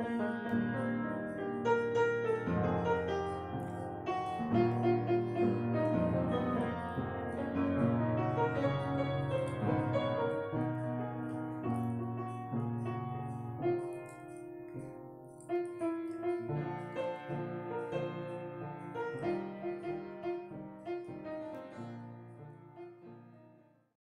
Música